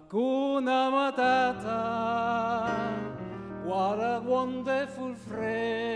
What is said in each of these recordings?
Hakuna Matata, what a wonderful phrase.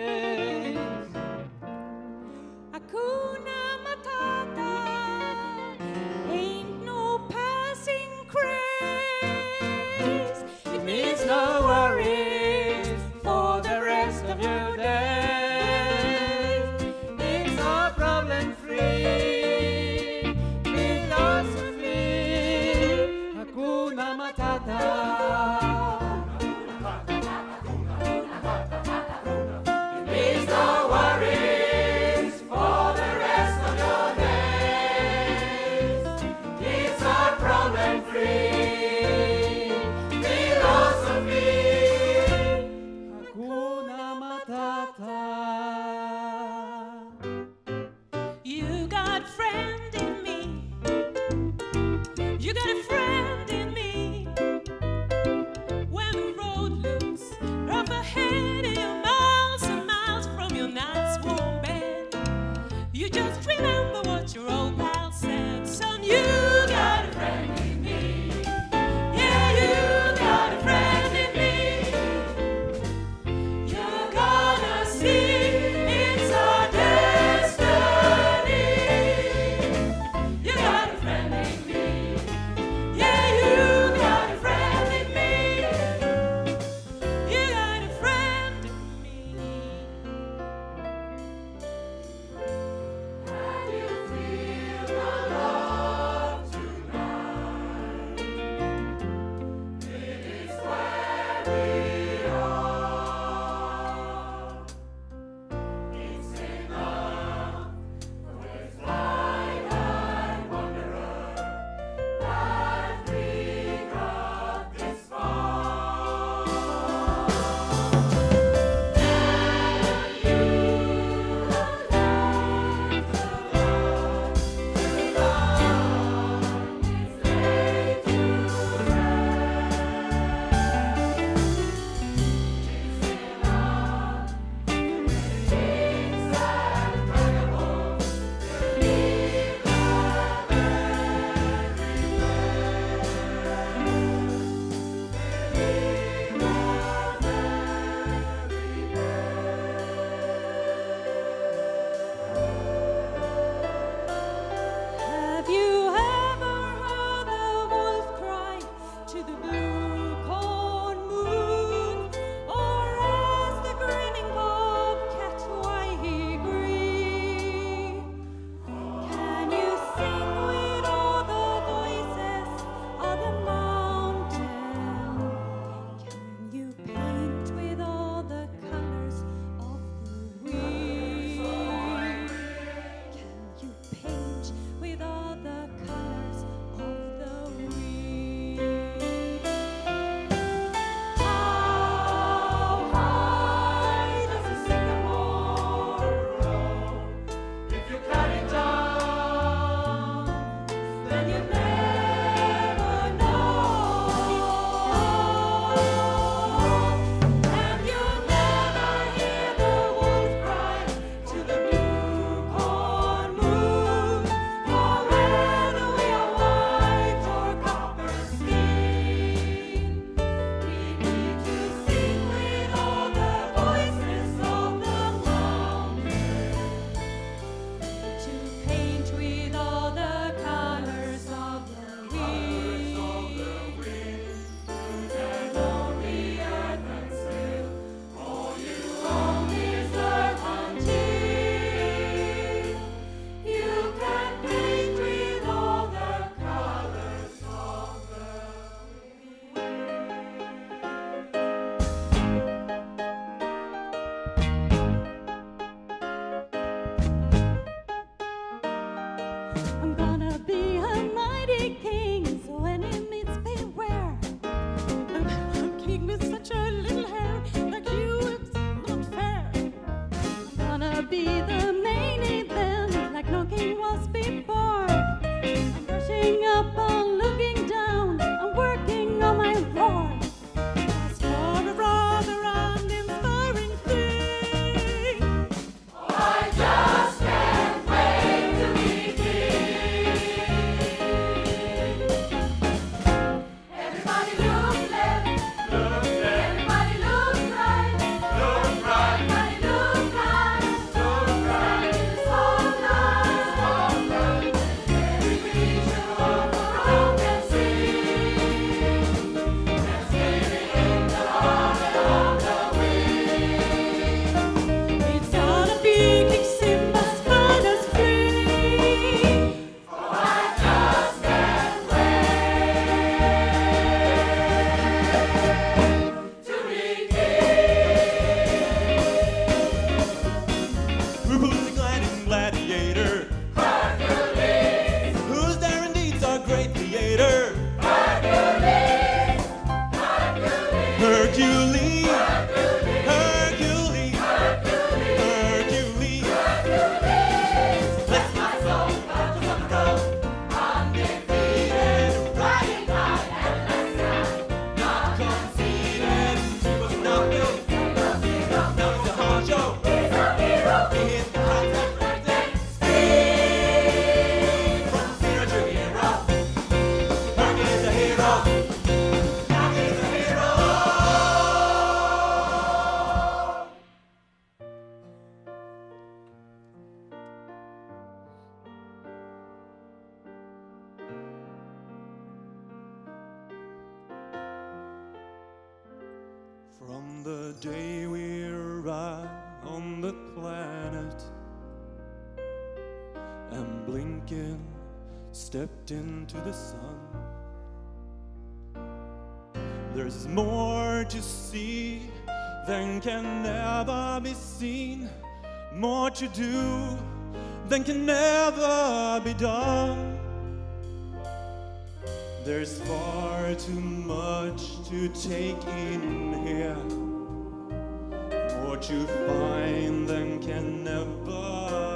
The day we arrive on the planet and blinking stepped into the sun. There's more to see than can never be seen, more to do than can never be done. There's far too much to take in here, more you find than can never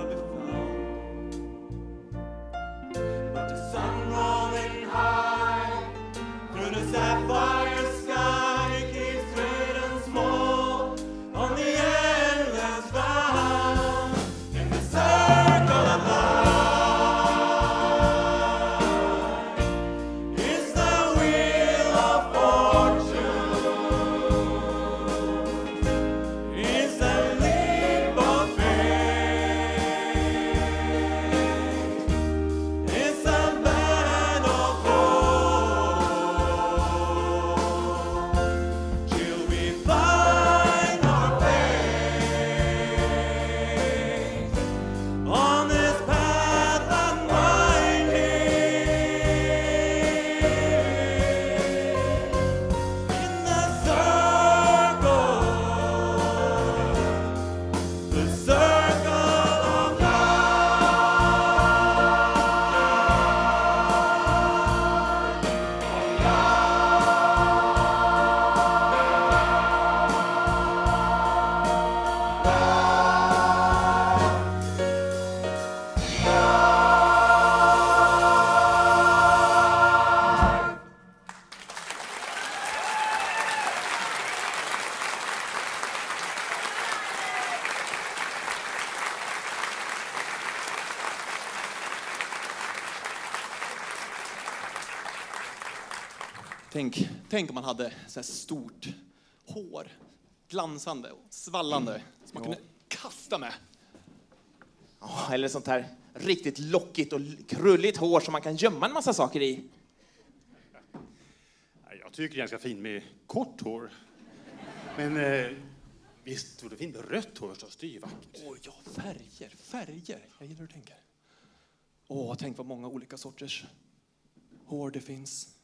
Tänk, tänk om man hade så här stort hår, glansande och svallande, som man kunde kasta med. Ja, Eller sånt här riktigt lockigt och krulligt hår som man kan gömma en massa saker i. Jag tycker det är ganska fint med kort hår. Men eh, visst vore det fint med rött hår förstås, det är ju vackert. Åh ja, färger, färger. Jag gillar hur du tänker. Åh, tänk vad många olika sorters hår det finns.